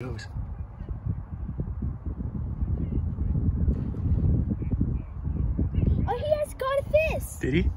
goes. Oh, he has got a fist. Did he?